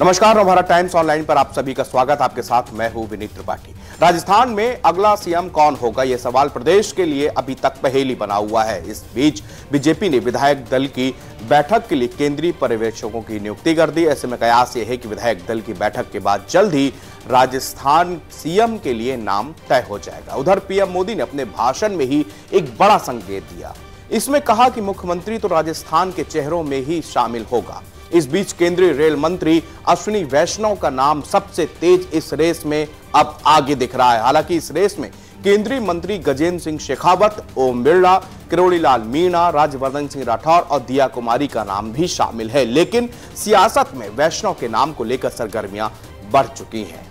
नमस्कार Bharat times online पर आप सभी का स्वागत। आपके साथ मैं हूँ विनीत त्रिपाठी। राजस्थान में अगला सीएम कौन होगा यह सवाल प्रदेश के लिए अभी तक पहेली बना हुआ है। इस बीच बीजेपी ने विधायक दल की बैठक के लिए केंद्रीय पर्यवेक्षकों की नियुक्ति कर दी। ऐसे में कयास यह है कि विधायक दल की बैठक के बाद जल्द ही राजस्थान सीएम के लिए नाम तय हो जाएगा। उधर पीएम मोदी ने अपने भाषण में ही एक बड़ा संकेत दिया। इसमें कहा कि मुख्यमंत्री तो राजस्थान के चेहरों में ही शामिल होगा। इस बीच केंद्रीय रेल मंत्री अश्विनी वैष्णव का नाम सबसे तेज इस रेस में अब आगे दिख रहा है। हालाँकि इस रेस में केंद्रीय मंत्री गजेंद्र सिंह शेखावत, ओम बिरला, किरोड़ीलाल मीणा, राज्यवर्धन सिंह राठौर और दिया कुमारी का नाम भी शामिल है। लेकिन सियासत में वैष्णव के नाम को लेकर सरगर्मियाँ बढ़ चुकी हैं।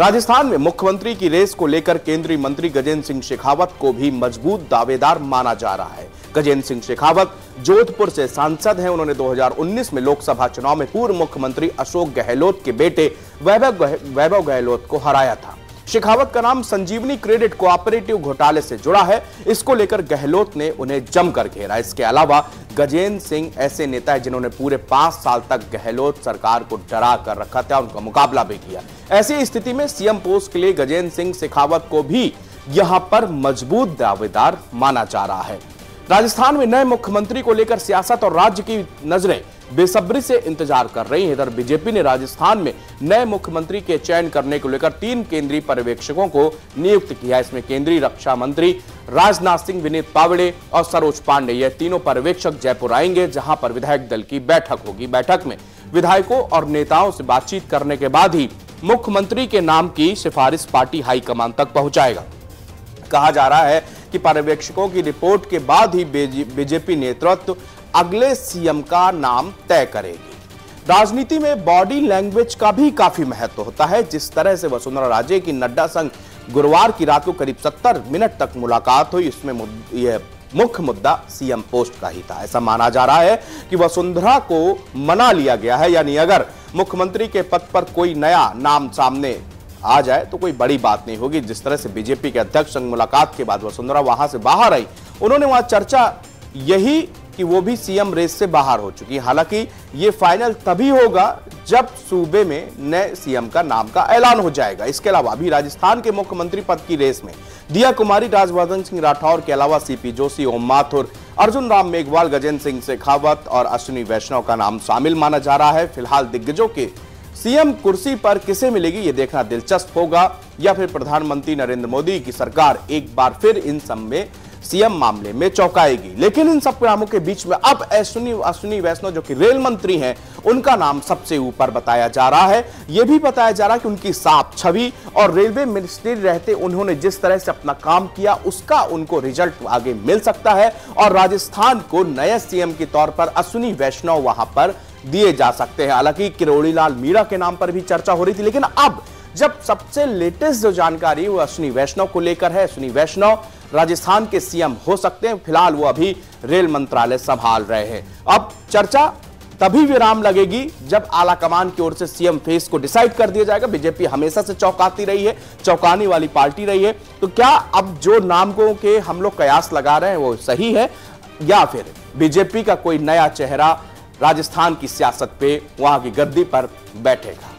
राजस्थान में मुख्यमंत्री की रेस को लेकर केंद्रीय मंत्री गजेंद्र सिंह शेखावत को भी मज़बूत दावेदार माना जा रहा है। गजेंद्र सिंह शेखावत, जोधपुर से सांसद हैं। उन्होंने 2019 में लोकसभा चुनाव में पूर्व मुख्यमंत्री अशोक गहलोत के बेटे वैभव वैभव गहलोत को हराया था। शेखावत का नाम संजीवनी क्रेडिट कोऑपरेटिव घोटाले से जुड़ा है। इसको लेकर गहलोत ने उन्हें जमकर घेरा। इसके अलावा गजेंद्र सिंह ऐसे नेता है जिन्होंने पूरे पाँच साल तक गहलोत सरकार को डरा कर रखा था, उनका मुकाबला भी किया। ऐसी स्थिति में सीएम पोस्ट के लिए गजेंद्र सिंह शेखावत को भी यहाँ पर मज़बूत दावेदार माना जा रहा है। राजस्थान में नए मुख्यमंत्री को लेकर सियासत और राज्य की नज़रें बेसब्री से इंतज़ार कर रही है। इधर बीजेपी ने राजस्थान में नए मुख्यमंत्री के चयन करने को लेकर तीन केंद्रीय पर्यवेक्षकों को नियुक्त किया इसमें केंद्रीय रक्षा मंत्री राजनाथ सिंह, विनीत पावड़े और सरोज पांडे। ये तीनों पर्यवेक्षक जयपुर आएँगे, जहाँ पर विधायक दल की बैठक होगी। बैठक में विधायकों और नेताओं से बातचीत करने के बाद ही मुख्यमंत्री के नाम की सिफारिश पार्टी हाईकमान तक पहुंचाएगा। कहा जा रहा है कि पर्यवेक्षकों की रिपोर्ट के बाद ही बीजेपी नेतृत्व अगले सीएम का नाम तय करेगी। राजनीति में बॉडी लैंग्वेज का भी काफ़ी महत्व होता है। जिस तरह से वसुंधरा राजे की नड्डा संघ गुरुवार की रात को करीब 70 मिनट तक मुलाकात हुई, इसमें यह मुख्य मुद्दा सीएम पोस्ट का ही था। ऐसा माना जा रहा है कि वसुंधरा को मना लिया गया है। यानी अगर मुख्यमंत्री के पद पर कोई नया नाम सामने आ जाए तो कोई बड़ी बात नहीं होगी। जिस तरह से बीजेपी के अध्यक्ष संग मुलाकात के बाद वसुंधरा वहाँ से बाहर आई, उन्होंने वहाँ चर्चा यही कि वो भी सीएम रेस से बाहर हो चुकी। हालाँकि ये फाइनल तभी होगा जब सूबे में नए सीएम का नाम का ऐलान हो जाएगा। इसके अलावा अभी राजस्थान के मुख्यमंत्री पद की रेस में दिया कुमारी, राजवर्धन सिंह राठौर, के अलावा सीपी जोशी, ओम माथुर, अर्जुन राम मेघवाल, गजेंद्र सिंह शेखावत और अश्विनी वैष्णव का नाम शामिल माना जा रहा है। फ़िलहाल दिग्गजों के सीएम कुर्सी पर किसे मिलेगी ये देखना दिलचस्प होगा, या फिर प्रधानमंत्री नरेंद्र मोदी की सरकार एक बार फिर इन सब में, सीएम मामले में चौंकाएगी। लेकिन इन सब नामों के बीच में अब अश्विनी अश्विनी वैष्णव जो कि रेल मंत्री हैं, उनका नाम सबसे ऊपर बताया जा रहा है। यह भी बताया जा रहा है कि उनकी साफ़ छवि और रेलवे मिनिस्ट्री रहते उन्होंने जिस तरह से अपना काम किया, उसका उनको रिज़ल्ट आगे मिल सकता है। और राजस्थान को नए सीएम के तौर पर अश्विनी वैष्णव वहाँ पर दिए जा सकते हैं। हालाँकि किरोड़ीलाल मीणा के नाम पर भी चर्चा हो रही थी, लेकिन अब जब सबसे लेटेस्ट जो जानकारी वो अश्विनी वैष्णव को लेकर है। अश्विनी वैष्णव राजस्थान के सीएम हो सकते हैं। फ़िलहाल वो अभी रेल मंत्रालय संभाल रहे हैं। अब चर्चा तभी विराम लगेगी जब आला कमान की ओर से सीएम फेस को डिसाइड कर दिया जाएगा। बीजेपी हमेशा से चौंकाती रही है, चौंकाने वाली पार्टी रही है। तो क्या अब जो नामों के हम लोग कयास लगा रहे हैं, वो सही है या फिर बीजेपी का कोई नया चेहरा राजस्थान की सियासत पे वहाँ की गद्दी पर बैठेगा।